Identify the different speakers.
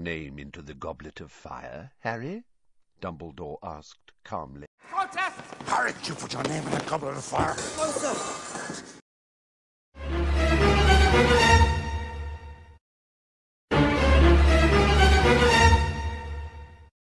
Speaker 1: name into the goblet of fire, Harry? Dumbledore asked calmly.
Speaker 2: Protest!
Speaker 3: Harry, you put your name in the goblet of fire?
Speaker 2: No, sir.